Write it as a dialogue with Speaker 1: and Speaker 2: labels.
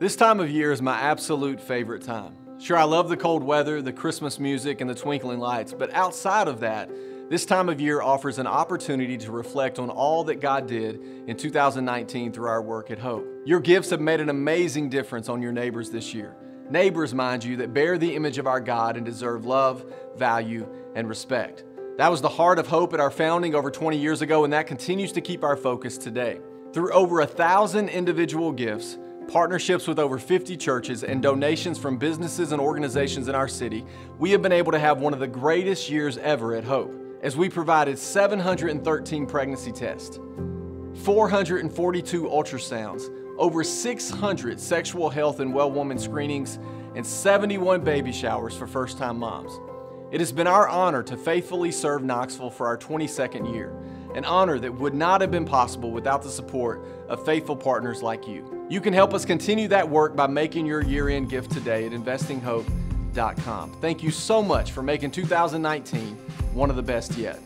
Speaker 1: This time of year is my absolute favorite time. Sure, I love the cold weather, the Christmas music, and the twinkling lights, but outside of that, this time of year offers an opportunity to reflect on all that God did in 2019 through our work at Hope. Your gifts have made an amazing difference on your neighbors this year. Neighbors, mind you, that bear the image of our God and deserve love, value, and respect. That was the heart of Hope at our founding over 20 years ago, and that continues to keep our focus today. Through over a thousand individual gifts, partnerships with over 50 churches, and donations from businesses and organizations in our city, we have been able to have one of the greatest years ever at Hope as we provided 713 pregnancy tests, 442 ultrasounds, over 600 sexual health and well woman screenings, and 71 baby showers for first time moms. It has been our honor to faithfully serve Knoxville for our 22nd year, an honor that would not have been possible without the support of faithful partners like you. You can help us continue that work by making your year end gift today at investinghope.com. Thank you so much for making 2019 one of the best yet.